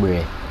Bruh.